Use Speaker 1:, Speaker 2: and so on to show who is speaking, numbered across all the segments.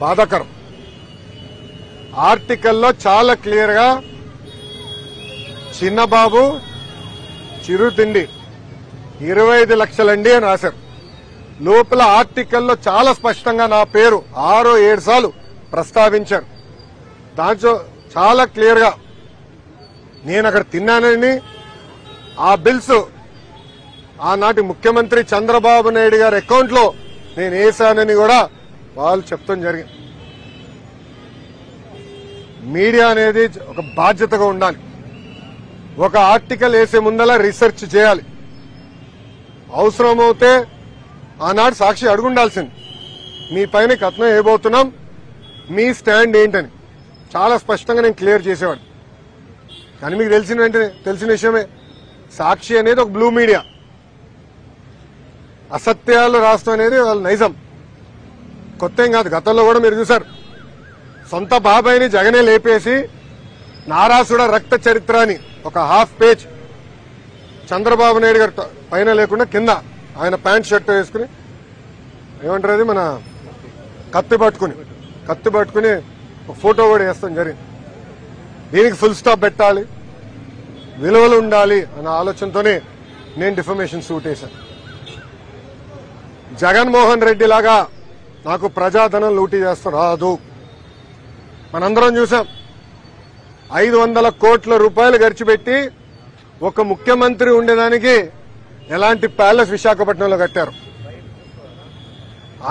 Speaker 1: బాధాకరం. ఆర్టికల్లో చాలా క్లియర్గా చిన్నబాబు చిరుతిండి ఇరవై ఐదు లక్షలండి అని రాశారు. లోపల ఆర్టికల్లో చాలా స్పష్టంగా నా పేరు ఆరో ఏడు సార్లు ప్రస్తావించారు. దాంట్లో చాలా క్లియర్గా నేను అక్కడ తిన్నానని ఆ బిల్స్ ఆనాటి ముఖ్యమంత్రి చంద్రబాబు నాయుడు గారి అకౌంట్లో నేను వేశానని కూడా వాళ్ళు చెప్తాం జరిగింది మీడియా అనేది ఒక బాధ్యతగా ఉండాలి. ఒక ఆర్టికల్ వేసే ముందలా రీసెర్చ్ చేయాలి. అవసరమవుతే ఆనాడు సాక్షి అడుగుండాల్సింది. మీ పైన కథనం వేయబోతున్నాం. మీ స్టాండ్ ఏంటని. చాలా స్పష్టంగా నేను క్లియర్ చేసేవాడు కానీ మీకు తెలిసిన వెంటనే తెలిసిన విషయమే సాక్షి అనేది ఒక బ్లూ మీడియా. అసత్యాలు రాష్ట్రం అనేది వాళ్ళ నైజం. కొత్త ఏం కాదు గతంలో కూడా మీరు చూసారు సొంత బాబాయిని జగనే లేపేసి నారాసుడ రక్త చరిత్ర అని ఒక హాఫ్ పేజ్ చంద్రబాబు నాయుడు గారి పైన లేకుండా కింద ఆయన ప్యాంట్ షర్ట్ వేసుకుని ఏమంటారు మన కత్తి పట్టుకుని కత్తి పట్టుకుని ఒక ఫోటో కూడా వేస్తాం జరిగింది. దీనికి ఫుల్ స్టాప్ పెట్టాలి విలువలు ఉండాలి అన్న ఆలోచనతోనే నేను డిఫర్మేషన్ సూట్ వేశాను. జగన్మోహన్ రెడ్డి లాగా నాకు ప్రజాధనం లూటీ చేస్తాం రాదు. మనందరం చూసాం. ఐదు వందల కోట్ల రూపాయలు ఖర్చు పెట్టి ఒక ముఖ్యమంత్రి ఉండేదానికి ఎలాంటి ప్యాలెస్ విశాఖపట్నంలో కట్టారు.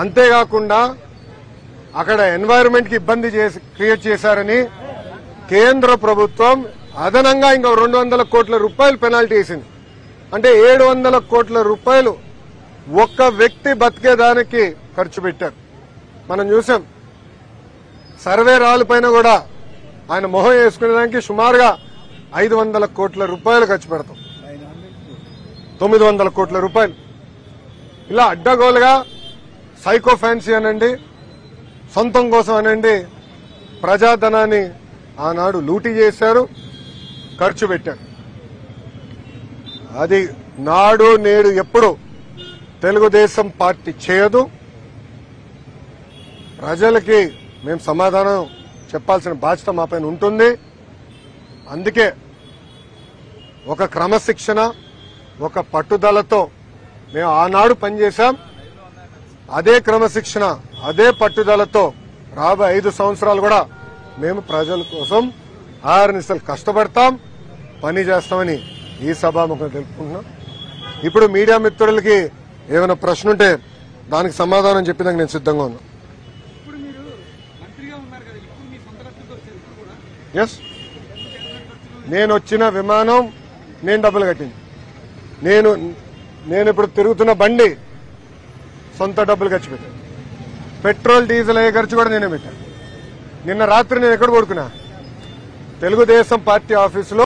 Speaker 1: అంతేకాకుండా అక్కడ ఎన్వైరన్మెంట్కి ఇబ్బంది చేసి క్రియేట్ చేశారని కేంద్ర ప్రభుత్వం అదనంగా ఇంకా రెండు వందల కోట్ల రూపాయలు పెనాల్టీ వేసింది. అంటే ఏడు వందల కోట్ల రూపాయలు ఒక్క వ్యక్తి బతికేదానికి ఖర్చు పెట్టారు. మనం చూసాం. సర్వే రాళ్ళ పైన కూడా ఆయన మొహం వేసుకునేదానికి సుమారుగా ఐదు వందల కోట్ల రూపాయలు ఖర్చు పెడతాం. తొమ్మిది వందల కోట్ల రూపాయలు. ఇలా అడ్డగోలుగా సైకో ఫ్యాన్సీ అనండి సొంతం కోసం అనండి ప్రజాధనాన్ని ఆనాడు లూటీ చేశారు ఖర్చు పెట్టారు. అది నాడు నేడు ఎప్పుడు తెలుగుదేశం పార్టీ చేయదు. ప్రజలకి మేము సమాధానం చెప్పాల్సిన బాధ్యత మా పైన ఉంటుంది. అందుకే ఒక క్రమశిక్షణ ఒక పట్టుదలతో మేము ఆనాడు పనిచేశాం. అదే క్రమశిక్షణ అదే పట్టుదలతో రాబోయే ఐదు సంవత్సరాలు కూడా మేము ప్రజల కోసం ఆరునిసలు కష్టపడతాం పని చేస్తామని ఈ సభాముఖం తెలుపుకుంటున్నాం. ఇప్పుడు మీడియా మిత్రులకి ఏమైనా ప్రశ్న ఉంటే దానికి సమాధానం చెప్పేదానికి నేను సిద్ధంగా ఉన్నా
Speaker 2: ఇప్పుడు మీరు మంత్రిగా ఉన్నారు కదా ఇప్పుడు మీ సొంత ఖర్చుతో వచ్చారు ఇప్పుడు కూడా
Speaker 1: ఎస్ నేను వచ్చిన విమానం నేను డబ్బులు కట్టింది. నేను నేను ఇప్పుడు తిరుగుతున్న బండి సొంత డబ్బులు ఖర్చు పెట్టాను పెట్రోల్ డీజిల్ అయ్యే ఖర్చు కూడా నేనే పెట్టాను నిన్న రాత్రి నేను ఎక్కడ కొడుకున్నా తెలుగుదేశం పార్టీ ఆఫీసులో